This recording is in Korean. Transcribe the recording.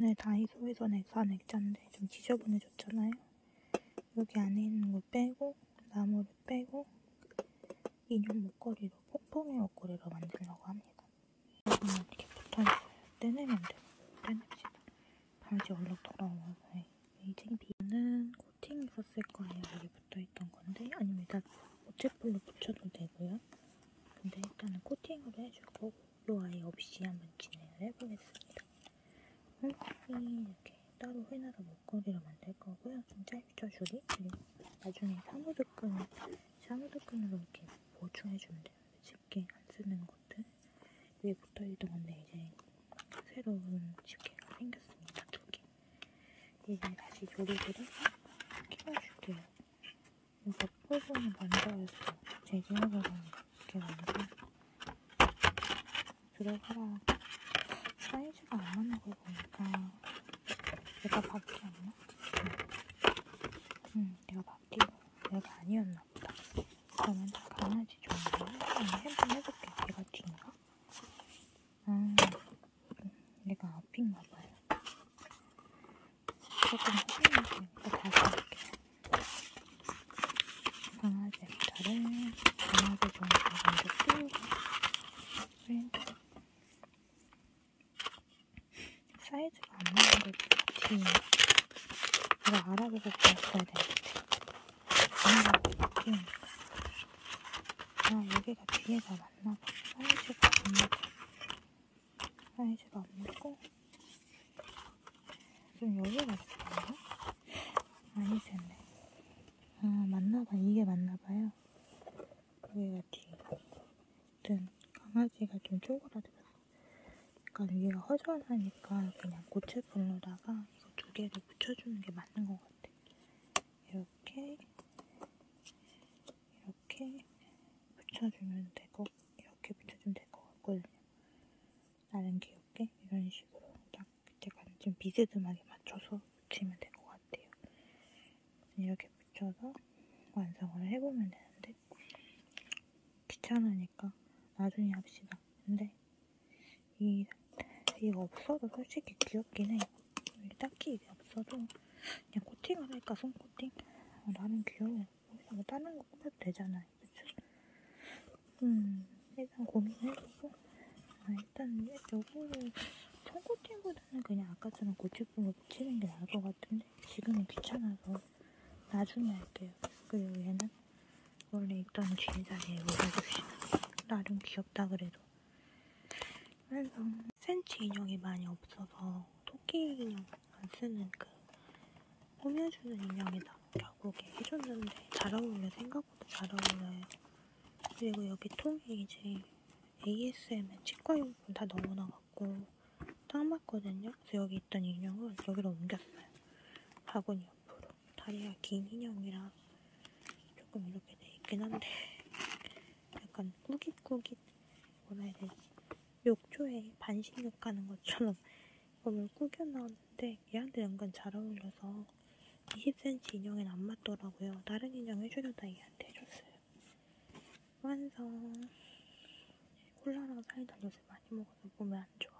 오늘 다이소에서 산 액자인데 좀 지저분해졌잖아요. 여기 안에 있는 걸 빼고 나무를 빼고 인형 목걸이로 퐁퐁이 목걸이로 만들려고 합니다. 이렇게 붙어있어요. 떼내면 돼요. 떼냅시다. 바지 얼룩 돌아오면서 이쟁 비는 코팅 썼을 거예요. 여기 붙어있던 건데 아니면 일단 오체불로 붙여도 되고요. 근데 일단은 코팅으로 해줄 거고 요 아이 없이 한번 진행을 해보겠습니다. 홈이 이렇게 따로 회나라 목걸이로 만들 거고요. 좀 짧죠 줄이? 그리고 나중에 사무드끈, 사무드끈으로 이렇게 보충해주면 돼요. 집게 안 쓰는 것들 위에 붙어있던 건데 이제 새로운 집게가 생겼습니다. 두 개. 이제 다시 조리기를 키워줄게요. 이거 부분을 만들어서 재질하려고 이렇게 만들어 들어가라. 사이즈가 안 맞는 걸 보니까 내가 바뀌었나? 응, 응 내가 바뀌고 내가 아니었나 보다. 그러면 강아지 좋아해요? 한번 해볼게. 얘가 뒤인가? 아, 얘가 앞인가 봐요. 조금 확인해보니까 다시 할게요. 강아지 액자를 강아지 정도 먼저 띄우고 사이즈가 안 맞는 걸 같이 내가 알아보고 봤어야 되는데 아, 띄우니까 아 여기가 뒤에가 맞나 봐. 사이즈가 안 맞아. 사이즈가 안 맞고. 좀 여기가 맞나? 아니 됐네. 아 맞나봐. 이게 맞나봐요. 여기가 뒤 아무튼 강아지가 좀 쪼그라들었어 약간 위가 허전하니까 그냥 고체불로다가 이거 두 개를 붙여주는 게 맞는 것 같아. 이렇게 이렇게 붙여주면 되고 이렇게 붙여주면 될 것 같거든요. 나름 귀엽게 이런 식으로 딱 약간 좀 비스듬하게 맞춰서 붙이면 될 것 같아요. 이렇게 붙여서 완성을 해보면 되는데 귀찮으니까 나중에 합시다. 근데 이 이거 없어도 솔직히 귀엽긴 해. 딱히 이게 없어도 그냥 코팅을 할까 손코팅? 어, 나는 귀여워. 여기다 뭐 다른 거 꾸며도 되잖아요 그쵸? 음 일단 고민해보고. 아, 일단 요거를 손코팅보다는 그냥 아까처럼 고체품을 붙이는 게 나을 것 같은데 지금은 귀찮아서 나중에 할게요. 그리고 얘는 원래 있던 뒤에 자리에 올려줍시다. 나름 귀엽다 그래도. 그래서 센치 인형이 많이 없어서 토끼 인형 안 쓰는 그 꾸며주는 인형에다 결국에 해줬는데 잘 어울려 생각보다 잘 어울려요. 그리고 여기 통에 이제 ASMR 치과용품 다 넣어놔갖고 딱 맞거든요. 그래서 여기 있던 인형을 여기로 옮겼어요. 바구니 옆으로. 다리가 긴 인형이라 조금 이렇게 돼 있긴 한데 약간 꾸깃꾸깃 뭐라 해야 되지 욕조에 반신욕 하는 것처럼 몸을 꾸겨 넣었는데 얘한테 은근 잘 어울려서 20cm 인형엔 안 맞더라고요. 다른 인형 해주려다 얘한테 해줬어요. 완성. 콜라랑 사이다 요새 많이 먹어서 몸에 안 좋아.